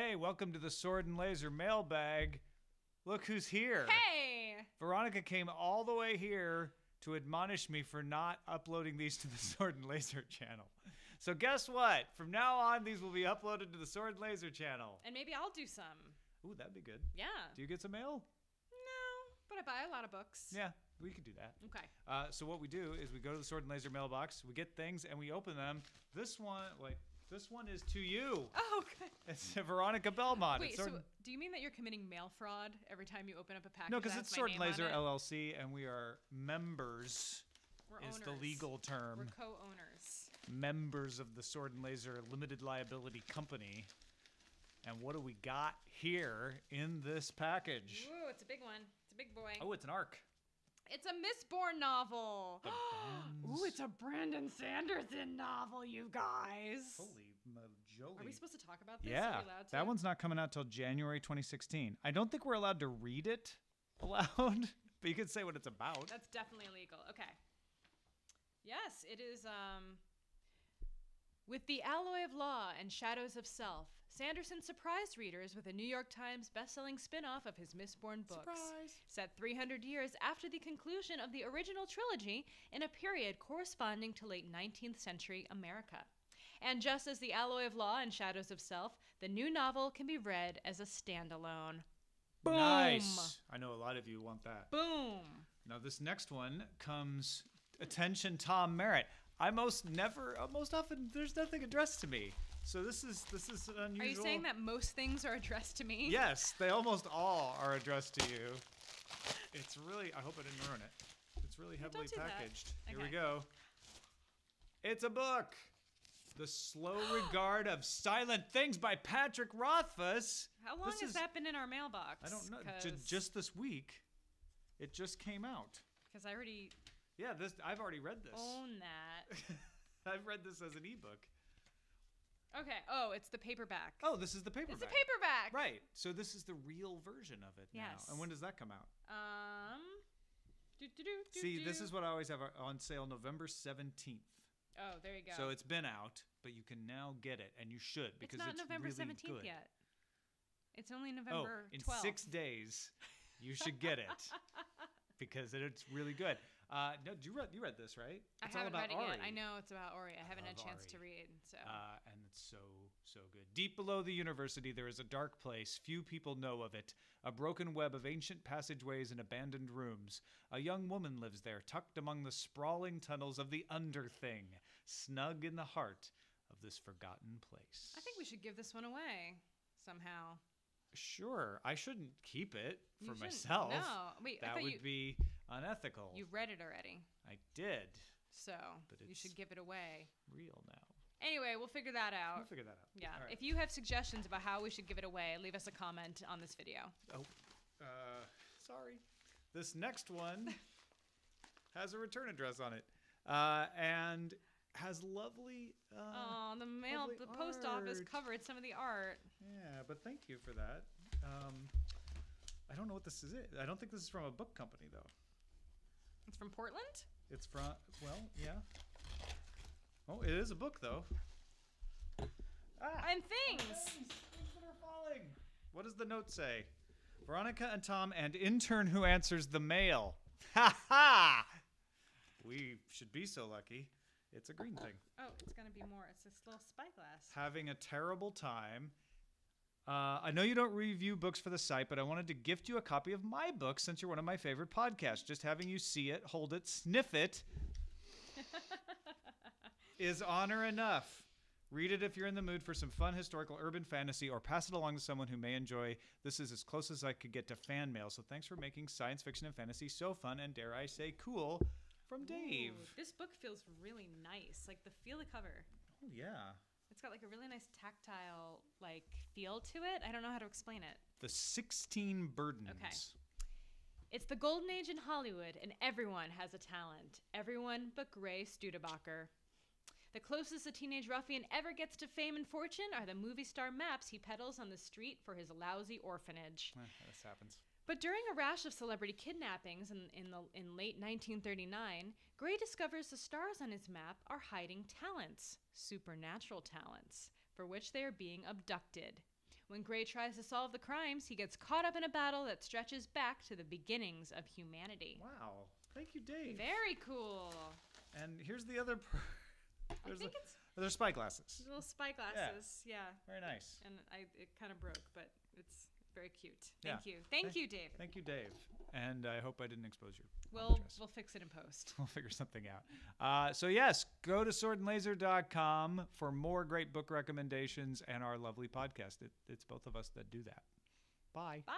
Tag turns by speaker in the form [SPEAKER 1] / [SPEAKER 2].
[SPEAKER 1] Hey, welcome to the Sword and Laser mailbag. Look who's here.
[SPEAKER 2] Hey!
[SPEAKER 1] Veronica came all the way here to admonish me for not uploading these to the Sword and Laser channel. So guess what? From now on, these will be uploaded to the Sword and Laser channel.
[SPEAKER 2] And maybe I'll do some.
[SPEAKER 1] Ooh, that'd be good.
[SPEAKER 2] Yeah.
[SPEAKER 1] Do you get some mail?
[SPEAKER 2] No, but I buy a lot of books.
[SPEAKER 1] Yeah, we could do that.
[SPEAKER 2] Okay.
[SPEAKER 1] Uh, so what we do is we go to the Sword and Laser mailbox, we get things, and we open them. This one, like, this one is to you.
[SPEAKER 2] Oh, okay.
[SPEAKER 1] It's Veronica Belmont.
[SPEAKER 2] Wait, so do you mean that you're committing mail fraud every time you open up a package?
[SPEAKER 1] no, because it's Sword and Laser
[SPEAKER 2] it?
[SPEAKER 1] LLC, and we are members.
[SPEAKER 2] We're
[SPEAKER 1] is the legal term.
[SPEAKER 2] We're co-owners.
[SPEAKER 1] members of the Sword and Laser Limited Liability Company. And what do we got here in this package?
[SPEAKER 2] Ooh, it's a big one. It's a big boy.
[SPEAKER 1] Oh, it's an ARC.
[SPEAKER 2] It's a Mistborn novel. Ooh, it's a Brandon Sanderson novel, you guys.
[SPEAKER 1] Holy majoli.
[SPEAKER 2] Are we supposed to talk about this? Are
[SPEAKER 1] Yeah,
[SPEAKER 2] we allowed to?
[SPEAKER 1] that one's not coming out till January 2016. I don't think we're allowed to read it aloud, but you can say what it's about.
[SPEAKER 2] That's definitely illegal. Okay. Yes, it is. Um, with the alloy of law and shadows of self, Sanderson surprised readers with a New York Times best-selling spin-off of his Mistborn books,
[SPEAKER 1] Surprise.
[SPEAKER 2] set 300 years after the conclusion of the original trilogy in a period corresponding to late 19th century America. And just as the alloy of law and shadows of self, the new novel can be read as a standalone. Boom!
[SPEAKER 1] Nice. I know a lot of you want that.
[SPEAKER 2] Boom!
[SPEAKER 1] Now this next one comes attention Tom Merritt. I most never uh, most often there's nothing addressed to me. So this is this is unusual.
[SPEAKER 2] Are you saying that most things are addressed to me?
[SPEAKER 1] Yes, they almost all are addressed to you. It's really I hope I didn't ruin it. It's really heavily
[SPEAKER 2] do
[SPEAKER 1] packaged. Here we go. It's a book. The Slow Regard of Silent Things by Patrick Rothfuss.
[SPEAKER 2] How long
[SPEAKER 1] This
[SPEAKER 2] has
[SPEAKER 1] is-
[SPEAKER 2] that been in our mailbox?
[SPEAKER 1] I don't know. Ju- just this week. It just came out.
[SPEAKER 2] because I already
[SPEAKER 1] Yeah, this I've already read this.
[SPEAKER 2] own that.
[SPEAKER 1] I've read this as an ebook.
[SPEAKER 2] Okay. Oh, it's the paperback.
[SPEAKER 1] Oh, this is the paperback.
[SPEAKER 2] it's a paperback.
[SPEAKER 1] Right. So this is the real version of it now.
[SPEAKER 2] Yes.
[SPEAKER 1] And when does that come out?
[SPEAKER 2] Um. Do, do, do,
[SPEAKER 1] See, this is what I always have on sale November 17th.
[SPEAKER 2] Oh, there you go.
[SPEAKER 1] So it's been out, but you can now get it, and you should because it's
[SPEAKER 2] not
[SPEAKER 1] it's
[SPEAKER 2] November
[SPEAKER 1] really
[SPEAKER 2] seventeenth
[SPEAKER 1] good.
[SPEAKER 2] yet. It's only November.
[SPEAKER 1] Oh,
[SPEAKER 2] November
[SPEAKER 1] in
[SPEAKER 2] 12th.
[SPEAKER 1] six days, you should get it because it's really good. Uh, no, you read you read this right?
[SPEAKER 2] I
[SPEAKER 1] It's all
[SPEAKER 2] haven't
[SPEAKER 1] about
[SPEAKER 2] read it yet. I know it's about Auri. I haven't had a chance to read. So
[SPEAKER 1] Uh, and it's so, so good. Deep below the university, there is a dark place. Few people know of it. A broken web of ancient passageways and abandoned rooms. A young woman lives there, tucked among the sprawling tunnels of the Underthing, snug in the heart of this forgotten place.
[SPEAKER 2] I think we should give this one away somehow.
[SPEAKER 1] Sure, I shouldn't keep it for myself.
[SPEAKER 2] No, wait.
[SPEAKER 1] That would
[SPEAKER 2] you
[SPEAKER 1] be unethical.
[SPEAKER 2] you read it already,
[SPEAKER 1] I did.
[SPEAKER 2] so
[SPEAKER 1] But
[SPEAKER 2] you should give it away.
[SPEAKER 1] Real now.
[SPEAKER 2] Anyway, we'll figure that out.
[SPEAKER 1] We'll figure that out.
[SPEAKER 2] Yeah.
[SPEAKER 1] Right.
[SPEAKER 2] If you have suggestions about how we should give it away, leave us a comment on this video.
[SPEAKER 1] Oh, uh, sorry. This next one has a return address on it, uh, and has lovely. Uh,
[SPEAKER 2] Oh, the mail, the post office covered some of the art.
[SPEAKER 1] Yeah, but thank you for that. Um, I don't know what this is. It. I don't think this is from a book company though.
[SPEAKER 2] It's from Portland.
[SPEAKER 1] It's from well, yeah. Oh, it is a book though. Ah,
[SPEAKER 2] And things.
[SPEAKER 1] things, things that are falling. What does the note say? Veronica and Tom and intern who answers the mail. Ha ha! We should be so lucky. It's a green thing.
[SPEAKER 2] Oh, it's gonna be more. It's this little spyglass.
[SPEAKER 1] Having a terrible time. Uh, I know you don't review books for the site, but I wanted to gift you a copy of my book since you're one of my favorite podcasts. Just having you see it, hold it, sniff it is honor enough. Read it if you're in the mood for some fun historical urban fantasy, or pass it along to someone who may enjoy. This is as close as I could get to fan mail, so thanks for making science fiction and fantasy so fun and dare I say cool. From Dave.
[SPEAKER 2] Ooh, this book feels really nice. Like the feel the cover.
[SPEAKER 1] Oh yeah.
[SPEAKER 2] It's got like a really nice tactile like feel to it. I don't know how to explain it.
[SPEAKER 1] The Sixteen Burdens.
[SPEAKER 2] Okay. It's the golden age in Hollywood, and everyone has a talent. Everyone but Gray Studebaker. The closest a teenage ruffian ever gets to fame and fortune are the movie star maps he peddles on the street for his lousy orphanage.
[SPEAKER 1] Eh, this happens.
[SPEAKER 2] But during a rash of celebrity kidnappings in, in, the, in late 1939, Gray discovers the stars on his map are hiding talents, supernatural talents, for which they are being abducted. When Gray tries to solve the crimes, he gets caught up in a battle that stretches back to the beginnings of humanity.
[SPEAKER 1] Wow. Thank you, Dave.
[SPEAKER 2] Very cool.
[SPEAKER 1] And here's the other. Pr-
[SPEAKER 2] I
[SPEAKER 1] there's
[SPEAKER 2] think
[SPEAKER 1] the,
[SPEAKER 2] it's
[SPEAKER 1] there's spy glasses.
[SPEAKER 2] little spy glasses. Yeah.
[SPEAKER 1] Very nice.
[SPEAKER 2] And I it kind of broke, but it's very cute.
[SPEAKER 1] Yeah.
[SPEAKER 2] Thank you. Thank
[SPEAKER 1] Thank-
[SPEAKER 2] you, Dave.
[SPEAKER 1] Thank you, Dave. And I hope I didn't expose your.
[SPEAKER 2] We'll we'll fix it in post.
[SPEAKER 1] We'll figure something out. Uh, so, yes, go to swordandlaser.com for more great book recommendations and our lovely podcast. It, it's both of us that do that. Bye.
[SPEAKER 2] Bye.